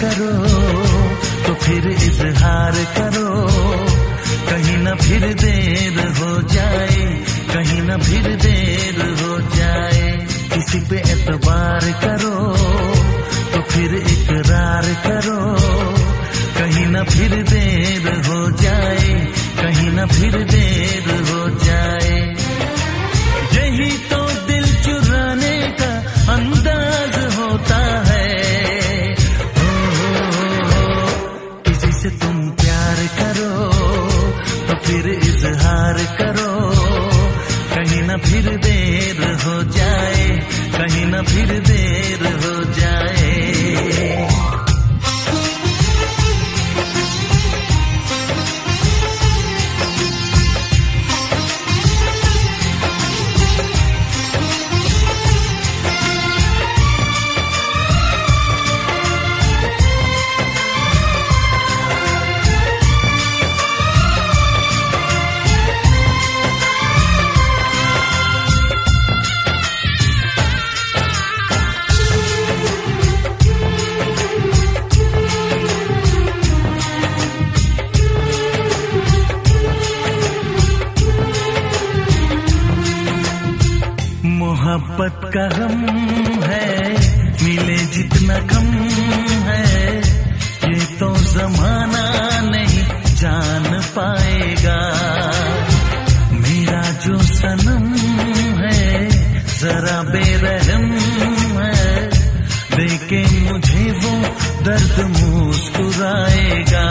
करो तो फिर इजहार करो। कहीं ना फिर देर हो जाए, कहीं ना फिर देर हो जाए। किसी पे एतबार करो तो फिर इकरार करो। कहीं ना फिर देर हो जाए, कहीं ना फिर देर ना फिर देर हो मोहब्बत का गम है, मिले जितना कम है, ये तो जमाना नहीं जान पाएगा। मेरा जो सनम है, जरा बेरहम है, देखे मुझे वो दर्द मुस्कुराएगा।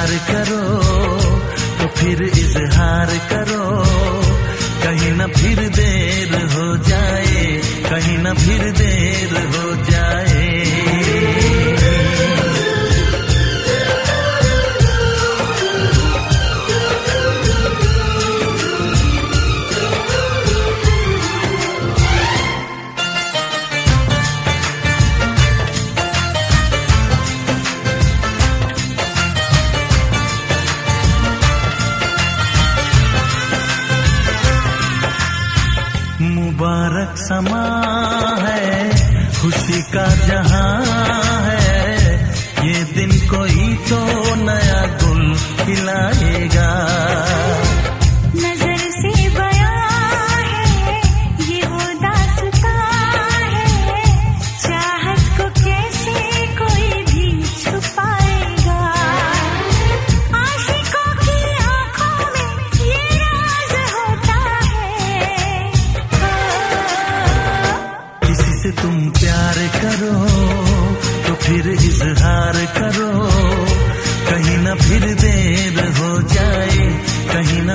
प्यार करो तो फिर इजहार करो। कहीं ना फिर देर हो जाए, कहीं ना फिर देर हो जाए। समा है खुशी का जहाँ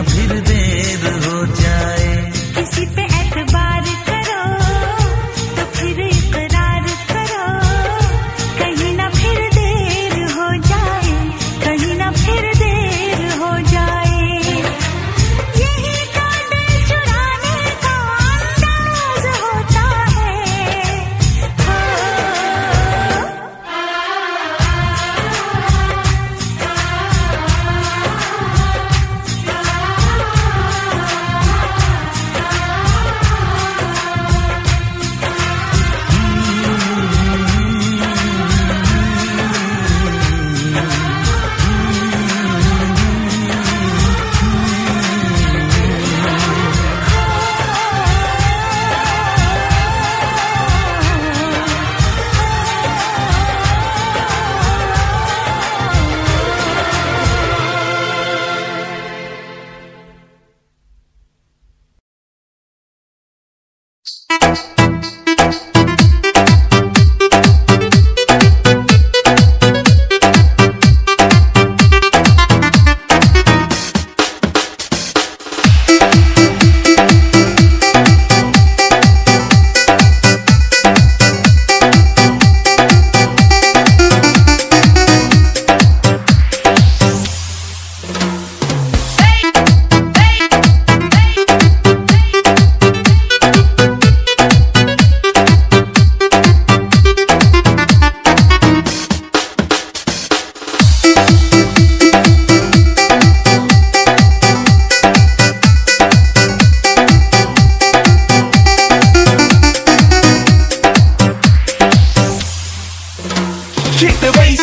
कहीं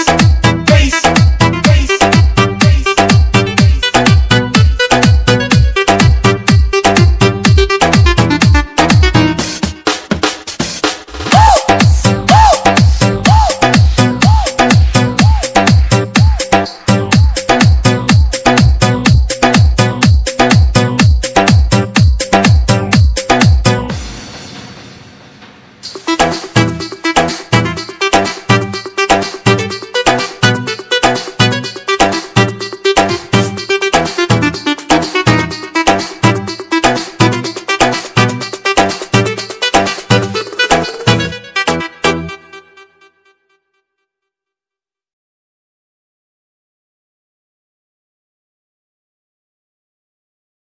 you